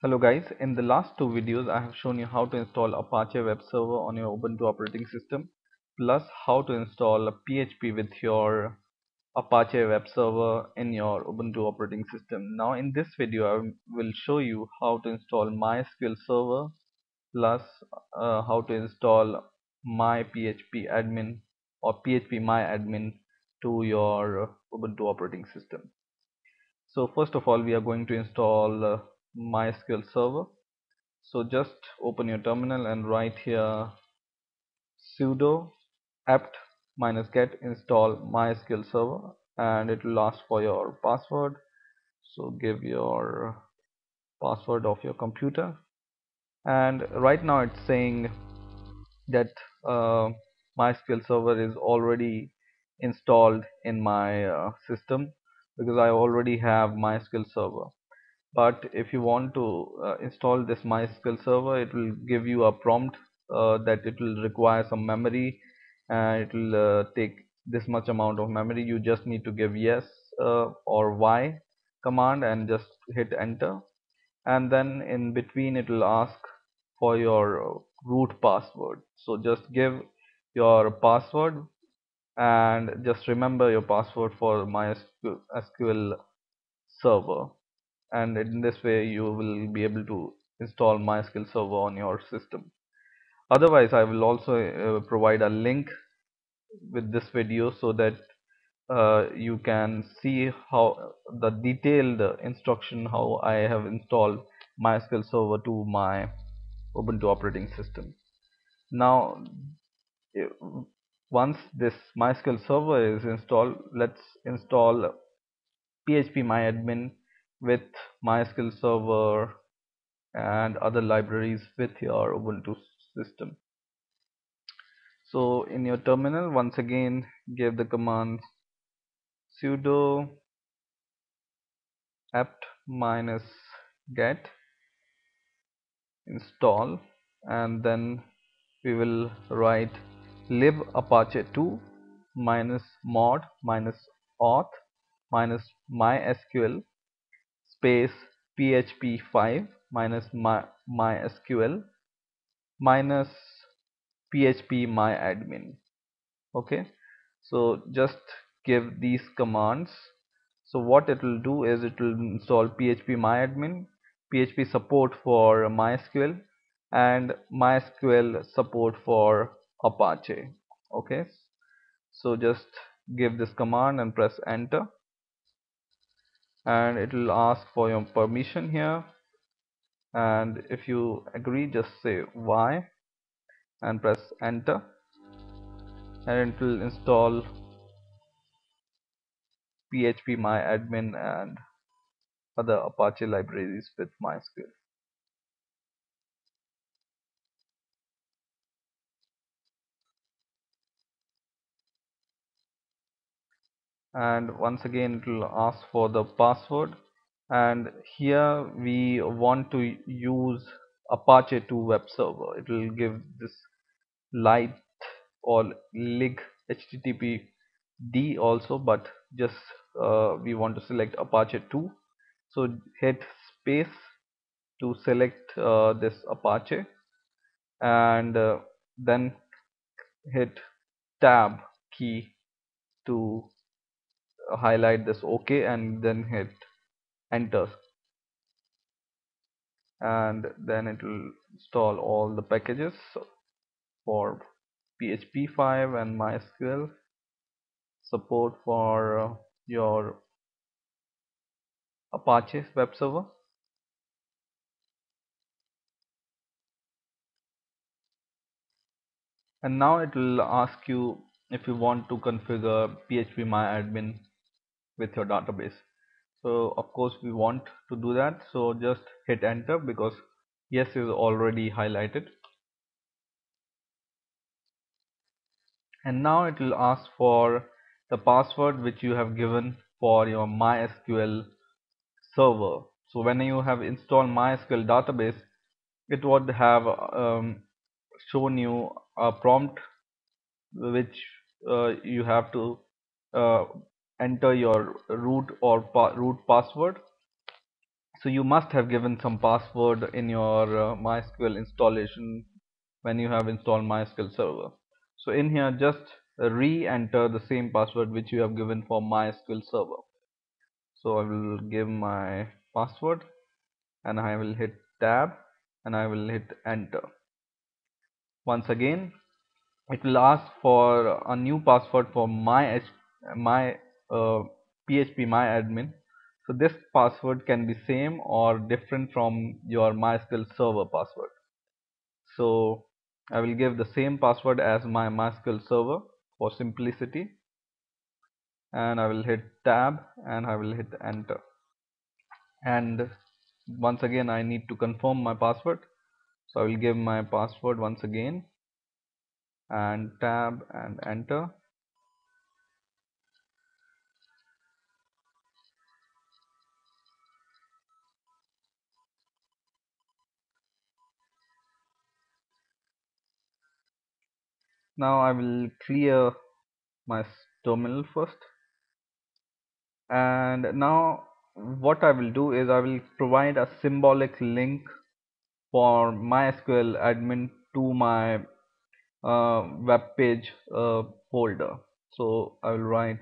Hello guys, in the last two videos I have shown you how to install Apache web server on your Ubuntu operating system plus how to install a PHP with your Apache web server in your Ubuntu operating system. Now in this video I will show you how to install MySQL server plus uh, how to install my PHP admin or PHP my admin to your Ubuntu operating system. So first of all we are going to install uh, MySQL server. So just open your terminal and write here sudo apt minus get install mysql server and it will ask for your password. So give your password of your computer. And right now it's saying that uh, mysql server is already installed in my uh, system because I already have mysql server but if you want to uh, install this MySQL server it will give you a prompt uh, that it will require some memory and it will uh, take this much amount of memory. You just need to give yes uh, or y command and just hit enter. And then in between it will ask for your root password. So just give your password and just remember your password for MySQL server and in this way you will be able to install MySQL server on your system. Otherwise I will also uh, provide a link with this video so that uh, you can see how the detailed instruction how I have installed MySQL server to my Ubuntu operating system. Now once this MySQL server is installed let's install phpMyAdmin with MySQL server and other libraries with your Ubuntu system. So in your terminal once again give the command sudo apt minus get install and then we will write lib apache 2 minus mod minus auth minus mysql space php 5 minus my, mysql minus php myadmin okay? So just give these commands. So what it will do is it will install php myadmin php support for mysql and mysql support for apache. Okay? So just give this command and press enter and it will ask for your permission here. And if you agree just say y and press enter. And it will install php myadmin and other apache libraries with mysql and once again it will ask for the password. And here we want to use apache 2 web server. It will give this light or lig http d also but just uh, we want to select apache 2 so hit space to select uh, this apache. And uh, then hit tab key to highlight this ok and then hit enter. And then it will install all the packages for php 5 and mysql. Support for uh, your apache web server. And now it will ask you if you want to configure php myadmin with your database. So of course we want to do that. So just hit enter because yes is already highlighted. And now it will ask for the password which you have given for your MySQL server. So when you have installed MySQL database it would have um, shown you a prompt which uh, you have to uh, enter your root or pa root password. So you must have given some password in your uh, MySQL installation when you have installed MySQL server. So in here just re-enter the same password which you have given for MySQL server. So I will give my password and I will hit tab and I will hit enter. Once again it will ask for a new password for my my uh, php my admin. So this password can be same or different from your mysql server password. So i will give the same password as my mysql server for simplicity. And i will hit tab and i will hit enter. And once again i need to confirm my password. So i will give my password once again. And tab and enter now I will clear my terminal first. And now what I will do is I will provide a symbolic link for MySQL admin to my uh, web page uh, folder. So I will write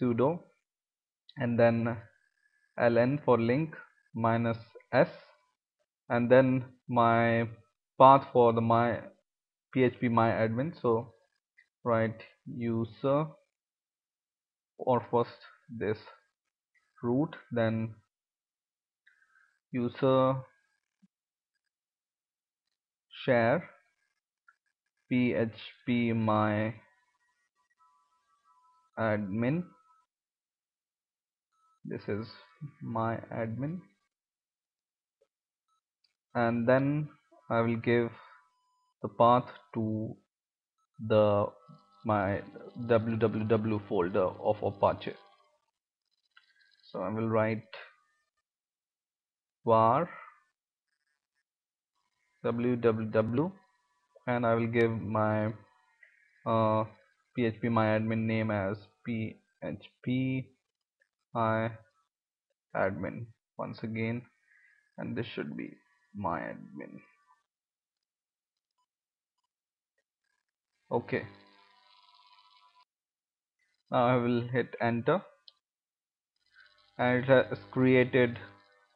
sudo and then ln for link minus s and then my path for the my php my admin. So write user or first this root then user share php my admin. This is my admin. And then I will give the path to the my www folder of Apache. So I will write var www and I will give my uh, php my admin name as php my admin once again and this should be my admin okay. Now I will hit enter. And it has created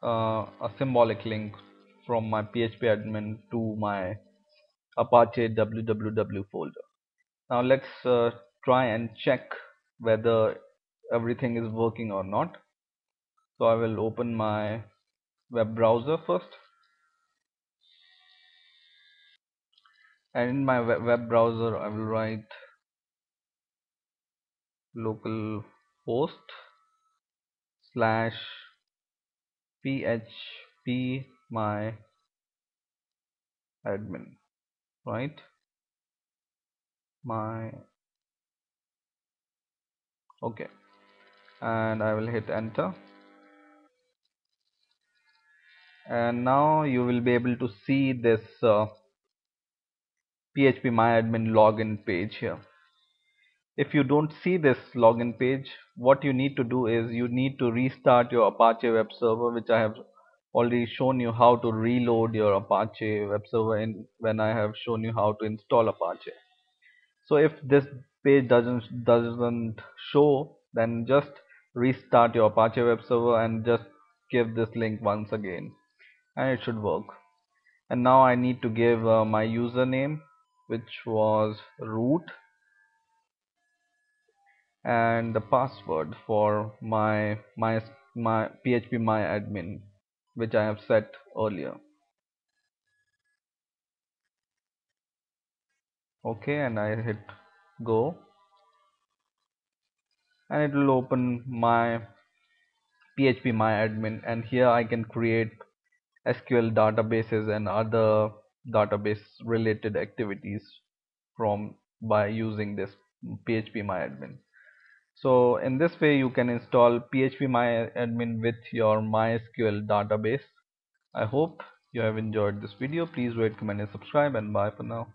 uh, a symbolic link from my php admin to my apache www folder. Now let's uh, try and check whether everything is working or not. So I will open my web browser first and in my web browser I will write local host slash php my admin right? My okay. And I will hit enter. And now you will be able to see this uh, php my admin login page here. If you don't see this login page what you need to do is you need to restart your apache web server which i have already shown you how to reload your apache web server in when i have shown you how to install apache. So if this page doesn't doesn't show then just restart your apache web server and just give this link once again and it should work. And now i need to give uh, my username which was root and the password for my my my php my admin which i have set earlier. Okay and i hit go. And it will open my php my admin. And here i can create sql databases and other database related activities from by using this php my admin so in this way you can install php phpMyAdmin with your MySQL database. I hope you have enjoyed this video. Please rate, comment and subscribe and bye for now.